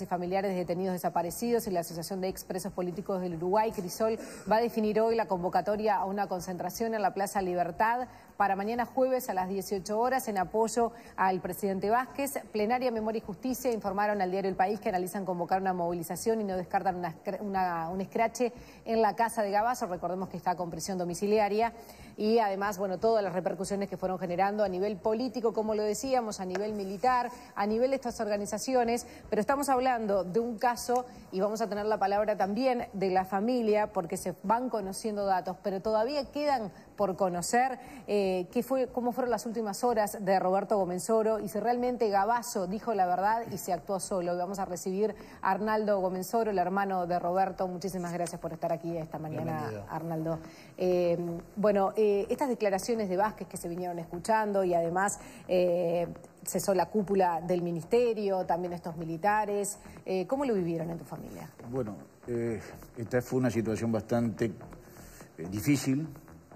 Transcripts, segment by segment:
y familiares de detenidos desaparecidos y la Asociación de Expresos Políticos del Uruguay, Crisol, va a definir hoy la convocatoria a una concentración en la Plaza Libertad para mañana jueves a las 18 horas en apoyo al presidente Vázquez. Plenaria Memoria y Justicia informaron al diario El País que analizan convocar una movilización y no descartan un escrache en la casa de Gabazo. Recordemos que está con prisión domiciliaria y además, bueno, todas las repercusiones que fueron generando a nivel político, como lo decíamos, a nivel militar, a nivel de estas organizaciones, pero estamos hablando de un caso y vamos a tener la palabra también de la familia porque se van conociendo datos, pero todavía quedan por conocer eh, qué fue, cómo fueron las últimas horas de Roberto Gomenzoro y si realmente Gabazo dijo la verdad y se actuó solo. Vamos a recibir a Arnaldo Gomenzoro, el hermano de Roberto. Muchísimas gracias por estar aquí esta mañana, Arnaldo. Eh, bueno, eh, estas declaraciones de Vázquez que se vinieron escuchando y además cesó la cúpula del ministerio, también estos militares. ¿Cómo lo vivieron en tu familia? Bueno, esta fue una situación bastante difícil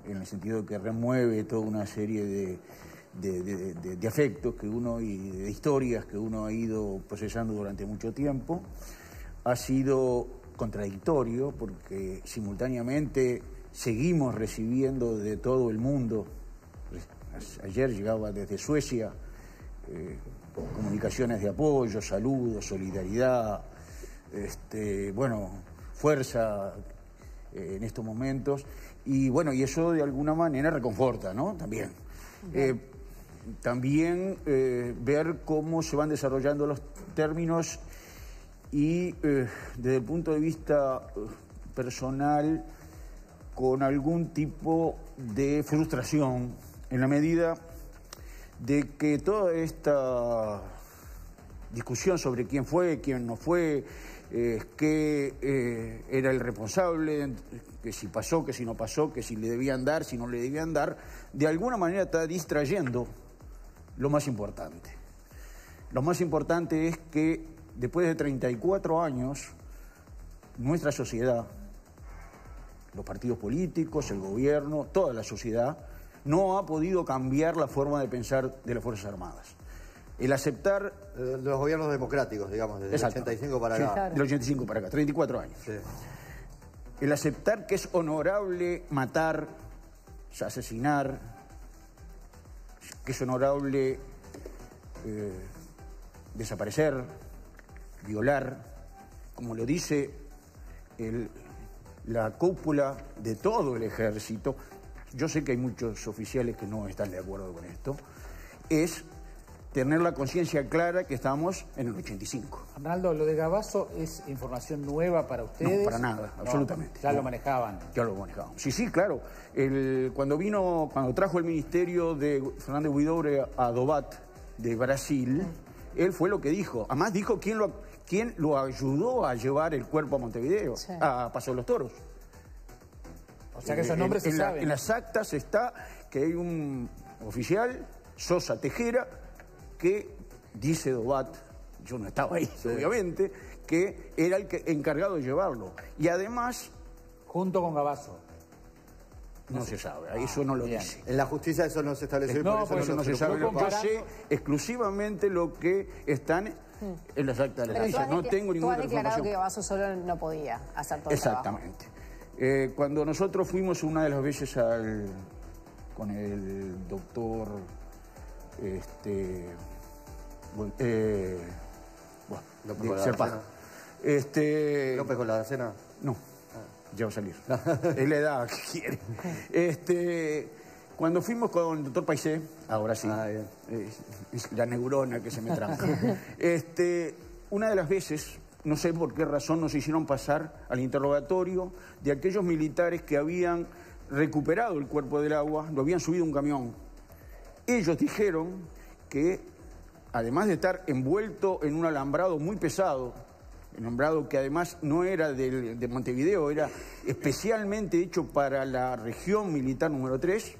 en el sentido que remueve toda una serie de, de, afectos que uno y de historias que uno ha ido procesando durante mucho tiempo. Ha sido contradictorio porque simultáneamente seguimos recibiendo de todo el mundo. Ayer llegaba desde Suecia eh, comunicaciones de apoyo, saludos, solidaridad, este, bueno, fuerza eh, en estos momentos. Y bueno, y eso de alguna manera reconforta, ¿no? También. Eh, también eh, ver cómo se van desarrollando los términos y desde el punto de vista personal con algún tipo de frustración en la medida de que toda esta discusión sobre quién fue, quién no fue, eh, qué eh, era el responsable, que si pasó, que si no pasó, que si le debían dar, si no le debían dar, de alguna manera está distrayendo lo más importante. Lo más importante es que después de 34 años, nuestra sociedad, los partidos políticos, el gobierno, toda la sociedad, no ha podido cambiar la forma de pensar de las Fuerzas Armadas el aceptar... Eh, los gobiernos democráticos, digamos, desde el 85 para acá. del 85 para acá, 34 años. El aceptar que es honorable matar, asesinar, que es honorable eh, desaparecer, violar, como lo dice la cúpula de todo el ejército, yo sé que hay muchos oficiales que no están de acuerdo con esto, es tener la conciencia clara que estamos en el 85. Arnaldo, lo de Gabazo es información nueva para ustedes. No, para nada, absolutamente. Ya lo manejaban. Ya lo manejaban. Sí, sí, claro. El, cuando vino, cuando trajo el ministerio de Fernández Huidobro a Dobat de Brasil, él fue lo que dijo. Además dijo quién lo, quién lo ayudó a llevar el cuerpo a Montevideo, a Paso de los Toros. O sea que esos nombres se saben. en las actas está que hay un oficial, Sosa Tejera, que dice Dobat, yo no estaba ahí, obviamente, que era el que, encargado de llevarlo. Y además... Junto con Gabazo. No, se sabe, ahí eso no lo dice. En la justicia eso no se estableció. No, por eso, no, se, sabe. Yo sé exclusivamente lo que están en las actas de la justicia. No tengo ninguna información. declarado que Gabazo solo no podía hacer todo Exactamente. Eh, cuando nosotros fuimos una de las veces al, con el doctor este, eh, bueno, López Este, ¿López con la cena? No, ah. ya va a salir. es la edad que quiere. Este, cuando fuimos con el doctor Paisé, ahora sí, ah, la neurona que se me tranca. este, una de las veces, no sé por qué razón, nos hicieron pasar al interrogatorio de aquellos militares que habían recuperado el cuerpo del agua, lo habían subido a un camión ellos dijeron que, además de estar envuelto en un alambrado muy pesado, alambrado que además no era de, Montevideo, era especialmente hecho para la región militar número 3,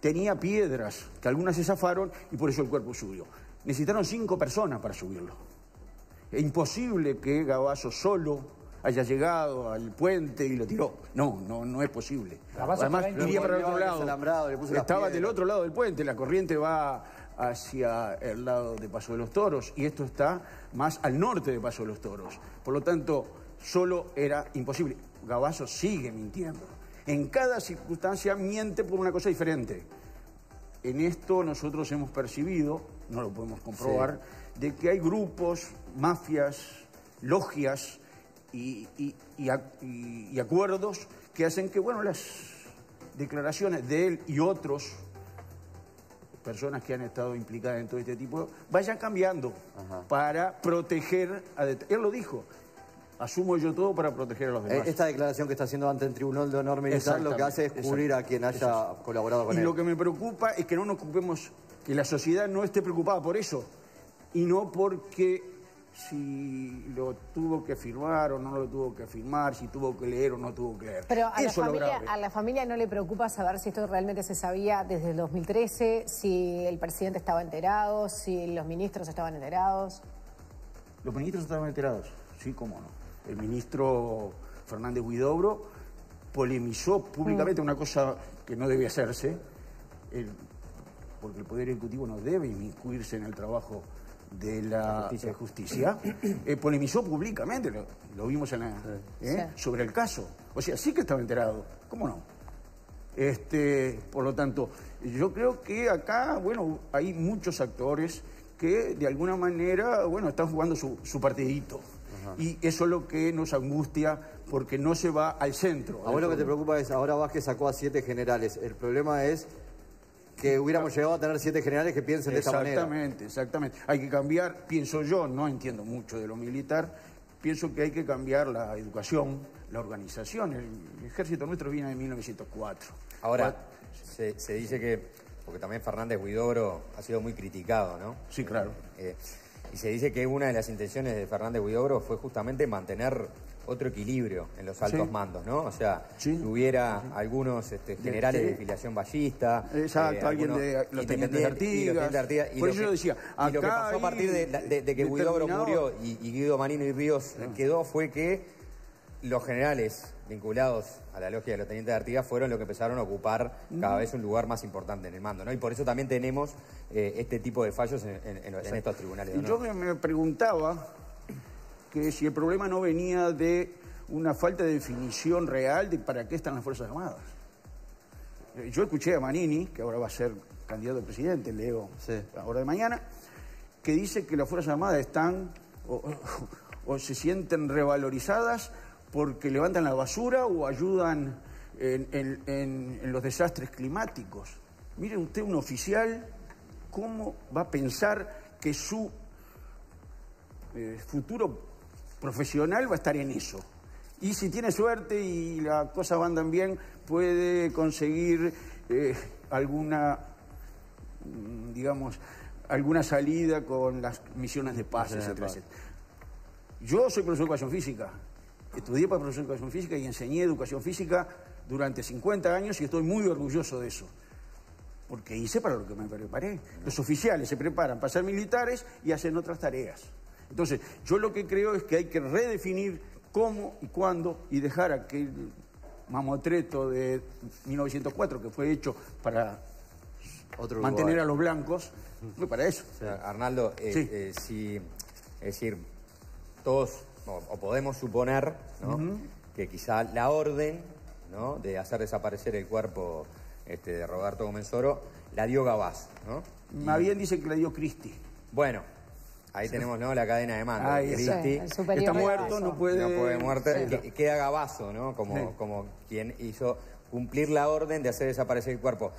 tenía piedras, que algunas se zafaron y por eso el cuerpo subió. Necesitaron cinco personas para subirlo. Es imposible que Gabazo solo haya llegado al puente y lo tiró. No, no, no es posible. Además, iría para el otro lado. Estaba del otro lado del puente, la corriente va hacia el lado de Paso de los Toros y esto está más al norte de Paso de los Toros. Por lo tanto, solo era imposible. Gabazo sigue mintiendo. En cada circunstancia miente por una cosa diferente. En esto nosotros hemos percibido, no lo podemos comprobar, de que hay grupos, mafias, logias y, y acuerdos que hacen que, bueno, las declaraciones de él y otros personas que han estado implicadas en todo este tipo, vayan cambiando para proteger a... Él lo dijo, asumo yo todo para proteger a los demás. Eh, esta declaración que está haciendo ante el Tribunal de Honor Militar lo que hace es cubrir a quien haya colaborado con él. Y lo que me preocupa es que no nos ocupemos, que la sociedad no esté preocupada por eso, y no porque si lo tuvo que firmar o no lo tuvo que firmar, si tuvo que leer o no tuvo que leer. Pero a, la, familia, a la familia no le preocupa saber si esto realmente se sabía desde el 2013, si el presidente estaba enterado, si los ministros estaban enterados. Los ministros estaban enterados, sí, cómo no. El ministro Fernández Huidobro polemizó públicamente mm. una cosa que no debe hacerse, porque el Poder Ejecutivo no debe inmiscuirse en el trabajo de la justicia, eh, polemizó públicamente, lo, vimos en la, ¿eh? sobre el caso. O sea, sí que estaba enterado, ¿cómo no? Este, por lo tanto, yo creo que acá, bueno, hay muchos actores que de alguna manera, bueno, están jugando su, su partidito. Y eso es lo que nos angustia porque no se va al centro. A lo que te preocupa es, ahora Vázquez sacó a siete generales. El problema es que hubiéramos llegado a tener siete generales que piensen de esta manera. Exactamente, exactamente. Hay que cambiar, pienso yo, no entiendo mucho de lo militar, pienso que hay que cambiar la educación, la organización. El, ejército nuestro viene de 1904. Ahora, se, dice que, porque también Fernández Huidobro ha sido muy criticado, ¿no? Sí, claro. Eh, y se dice que una de las intenciones de Fernández Huidobro fue justamente mantener otro equilibrio en los altos mandos, ¿no? O sea, hubiera algunos este, generales de, filiación ballista. Exacto, eh, alguien de los tenientes de Artigas. Por eso yo decía, y lo que pasó a partir de, que Huidobro murió y, Guido Marino y Ríos ah. quedó fue que los generales vinculados a la logia de los tenientes de Artigas fueron los que empezaron a ocupar cada vez un lugar más importante en el mando, ¿no? Y por eso también tenemos eh, este tipo de fallos en, estos tribunales. Yo me preguntaba que si el problema no venía de una falta de definición real de para qué están las Fuerzas Armadas. Eh, yo escuché a Manini, que ahora va a ser candidato a presidente, leo ahora de mañana, que dice que las Fuerzas Armadas están o, se sienten revalorizadas porque levantan la basura o ayudan en, los desastres climáticos. Mire usted, un oficial, ¿cómo va a pensar que su eh, futuro profesional va a estar en eso. Y si tiene suerte y las cosas andan bien, puede conseguir eh, alguna, mm, digamos, alguna salida con las misiones de paz, etc. Yo soy profesor de educación física. Estudié para profesor de educación física y enseñé educación física durante 50 años y estoy muy orgulloso de eso. Porque hice para lo que me preparé. Los oficiales se preparan para ser militares y hacen otras tareas. Entonces, yo lo que creo es que hay que redefinir cómo y cuándo y dejar aquel mamotreto de 1904 que fue hecho para mantener a los blancos, fue para eso. Arnaldo, eh, eh, si, es decir, todos, o, podemos suponer, que quizá la orden de hacer desaparecer el cuerpo este, de Roberto Gómez Oro la dio Gabás, ¿no? Más bien dice que la dio Cristi. Bueno, Ahí tenemos ¿no? la cadena de mando. está muerto, no puede... No puede muerte. Queda Gabazo, ¿no? Como, como quien hizo cumplir la orden de hacer desaparecer el cuerpo.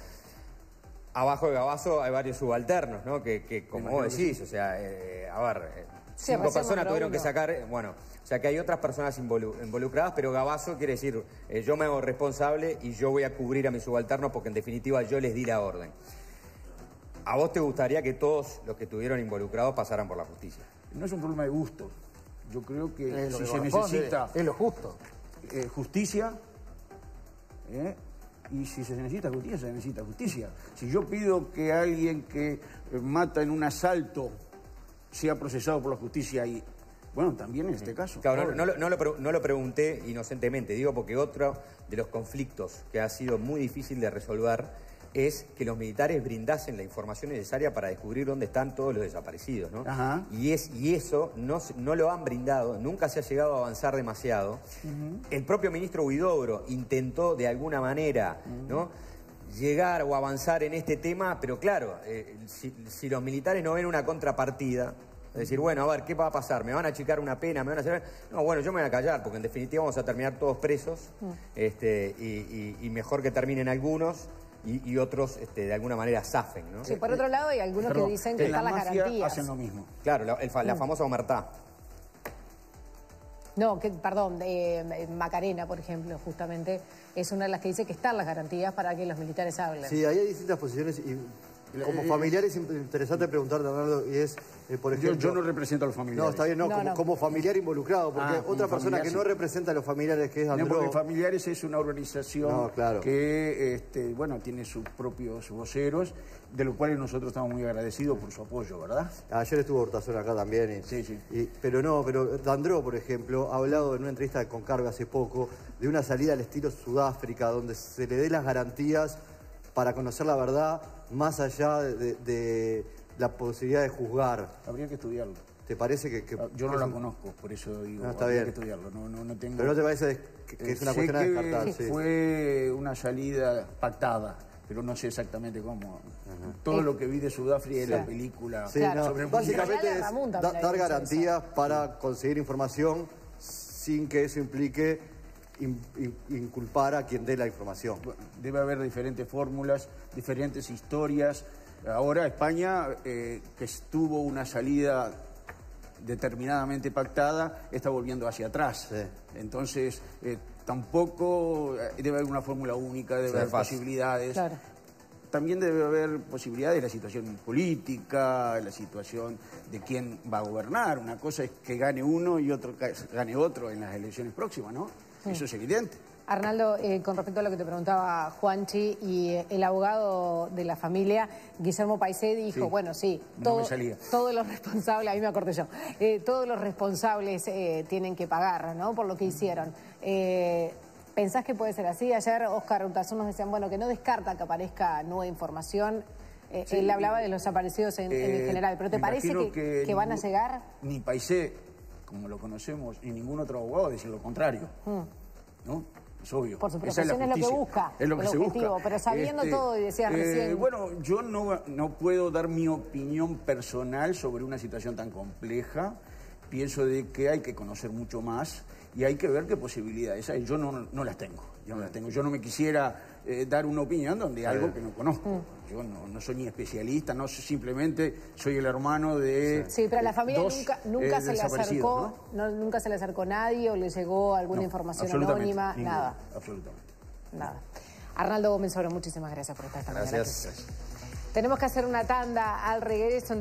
Abajo de Gabazo hay varios subalternos, ¿no? Que, como vos decís, o sea, eh, a ver, eh, cinco personas tuvieron que sacar, eh, bueno, o sea que hay otras personas involucradas, pero Gabazo quiere decir, yo me hago responsable y yo voy a cubrir a mis subalternos porque en definitiva yo les di la orden. ¿A vos te gustaría que todos los que estuvieron involucrados pasaran por la justicia? No es un problema de gusto. Yo creo que si se necesita... Es lo justo. Eh, justicia, eh, y si se necesita justicia, se necesita justicia. Si yo pido que alguien que mata en un asalto sea procesado por la justicia y bueno, también en este caso. Claro, no, no, lo, no, lo, pregunté inocentemente, digo porque otro de los conflictos que ha sido muy difícil de resolver es que los militares brindasen la información necesaria para descubrir dónde están todos los desaparecidos, ¿no? Ajá. Y, es, y eso no, lo han brindado, nunca se ha llegado a avanzar demasiado. El propio ministro Huidobro intentó de alguna manera, ¿no? llegar o avanzar en este tema, pero claro, eh, si, si los militares no ven una contrapartida, es decir, bueno, a ver, ¿qué va a pasar? ¿Me van a achicar una pena? ¿Me van a hacer...? No, bueno, yo me voy a callar, porque en definitiva vamos a terminar todos presos, este, y, y- y mejor que terminen algunos y, y otros, este, de alguna manera, zafen, ¿no? Sí, por otro lado hay algunos Perdón, que dicen que la están las garantías. hacen lo mismo. Claro, la, el la famosa omertá. No, que, perdón, eh, Macarena, por ejemplo, justamente, es una de las que dice que están las garantías para que los militares hablen. Sí, ahí hay distintas posiciones y como Eh, familiar es interesante preguntarte, Bernardo, y es, eh, por Yo, ejemplo... yo no represento a los familiares. No, está bien, no, No, como, no. como familiar involucrado, porque Ah, otra persona familiar, que sí. no representa a los familiares, que es No, Andró... porque Familiares es una organización No, claro. que este, bueno, tiene sus propios voceros, de los cuales nosotros estamos muy agradecidos por su apoyo, ¿verdad? Ayer estuvo Hortazón acá también. y- Sí, sí. y- pero no, pero Dandró, por ejemplo, ha hablado en una entrevista con Carve hace poco de una salida al estilo Sudáfrica, donde se le dé las garantías para conocer la verdad más allá de, de- de la posibilidad de juzgar. Habría que estudiarlo. ¿Te parece que...? que- Ah, Yo no que la conozco, por eso digo, No, está habría bien. que estudiarlo. No, no, no tengo... Pero no te parece que, que es una Eh, cuestión a descartar. sí. fue una salida pactada, pero no sé exactamente cómo. Todo lo que vi de Sudáfrica es la película Sí, Claro. no, sobre básicamente es da- dar garantías para conseguir información sin que eso implique in- in- inculpar a quien dé la información. Debe haber diferentes fórmulas, diferentes historias. Ahora España, eh, que estuvo una salida determinadamente pactada, está volviendo hacia atrás. Sí. Entonces, eh, tampoco eh, debe haber una fórmula única, debe Sí, haber posibilidades. Claro. También debe haber posibilidades de la situación política, la situación de quién va a gobernar. Una cosa es que gane uno y otro que gane otro en las elecciones próximas, ¿no? Eso es evidente. Arnaldo, eh, con respecto a lo que te preguntaba Juanchi y eh, el abogado de la familia, Guillermo Paisé, dijo, Sí, bueno, sí, todo- todos los responsables, ahí me acordé yo, eh, todos los responsables tienen que pagar, ¿no?, por lo que hicieron. Eh, ¿Pensás que puede ser así? Ayer Oscar Urtasun nos decían, bueno, que no descarta que aparezca nueva información. Sí, él hablaba de los desaparecidos en, en general, pero ¿te parece que, que van a llegar? Ni Paisé, como lo conocemos, ni ningún otro abogado decir lo contrario. ¿No? Es obvio. Mm. Por su profesión es lo que busca, Es lo que el se objetivo, busca. pero sabiendo todo, y decías eh, recién- Bueno, yo no, no puedo dar mi opinión personal sobre una situación tan compleja. Pienso de que hay que conocer mucho más y hay que ver qué posibilidades hay. Yo no, no las tengo. Yo no las tengo. Yo no me quisiera eh, dar una opinión donde algo que no conozco. Mm. Yo no, no soy ni especialista, no soy- simplemente soy el hermano de. Sí, pero a la eh, familia dos, nunca, nunca eh, se le acercó, ¿no? no, nunca se le acercó nadie o le llegó alguna No, información anónima, ninguna, nada, Absolutamente. nada. Arnaldo Gómez Oro, muchísimas gracias por estar esta mañana Gracias. Tenemos que hacer una tanda al regreso. en